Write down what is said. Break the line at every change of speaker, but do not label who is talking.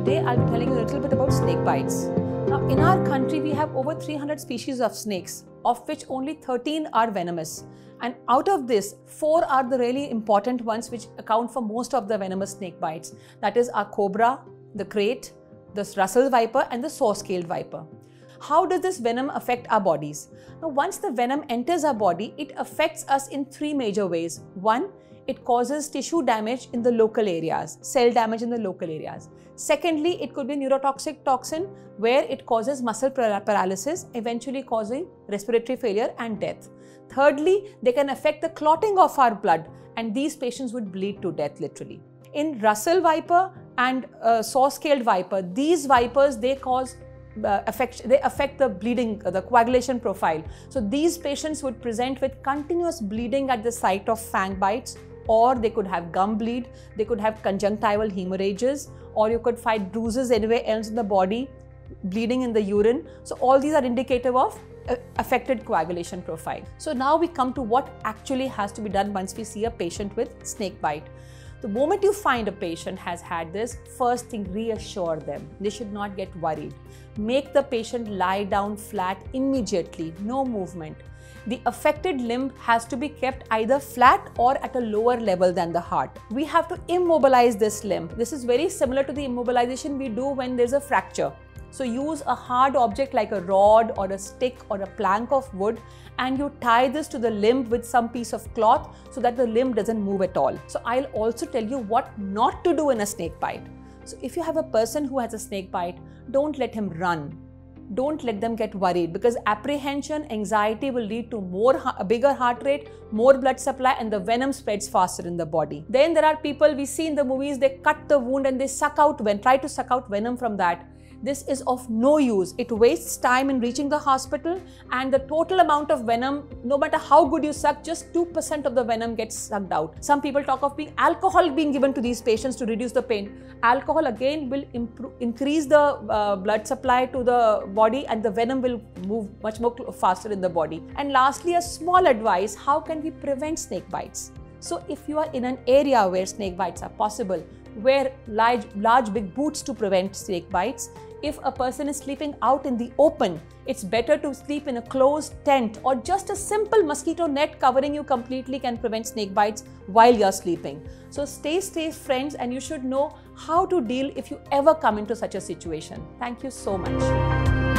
Today I'll be telling you a little bit about snake bites. Now, in our country, we have over 300 species of snakes, of which only 13 are venomous. And out of this, four are the really important ones which account for most of the venomous snake bites. That is our cobra, the krait, the Russell viper, and the saw-scaled viper. How does this venom affect our bodies? Now, once the venom enters our body, it affects us in three major ways. One, it causes tissue damage in the local areas, cell damage in the local areas. Secondly, it could be neurotoxic toxin where it causes muscle paralysis, eventually causing respiratory failure and death. Thirdly, they can affect the clotting of our blood and these patients would bleed to death literally. In Russell viper and uh, saw-scaled viper, these vipers, they cause uh, affect, they affect the bleeding, uh, the coagulation profile. So these patients would present with continuous bleeding at the site of fang bites or they could have gum bleed, they could have conjunctival hemorrhages, or you could find bruises anywhere else in the body, bleeding in the urine. So all these are indicative of uh, affected coagulation profile. So now we come to what actually has to be done once we see a patient with snake bite. The moment you find a patient has had this, first thing reassure them. They should not get worried. Make the patient lie down flat immediately, no movement the affected limb has to be kept either flat or at a lower level than the heart. We have to immobilize this limb. This is very similar to the immobilization we do when there's a fracture. So use a hard object like a rod or a stick or a plank of wood and you tie this to the limb with some piece of cloth so that the limb doesn't move at all. So I'll also tell you what not to do in a snake bite. So if you have a person who has a snake bite, don't let him run don't let them get worried because apprehension, anxiety will lead to more a bigger heart rate, more blood supply, and the venom spreads faster in the body. Then there are people we see in the movies, they cut the wound and they suck out when try to suck out venom from that this is of no use. It wastes time in reaching the hospital and the total amount of venom, no matter how good you suck, just 2% of the venom gets sucked out. Some people talk of being alcohol being given to these patients to reduce the pain. Alcohol again will improve, increase the uh, blood supply to the body and the venom will move much more faster in the body. And lastly, a small advice, how can we prevent snake bites? So if you are in an area where snake bites are possible, wear large, large big boots to prevent snake bites if a person is sleeping out in the open, it's better to sleep in a closed tent or just a simple mosquito net covering you completely can prevent snake bites while you're sleeping. So stay safe, friends, and you should know how to deal if you ever come into such a situation. Thank you so much.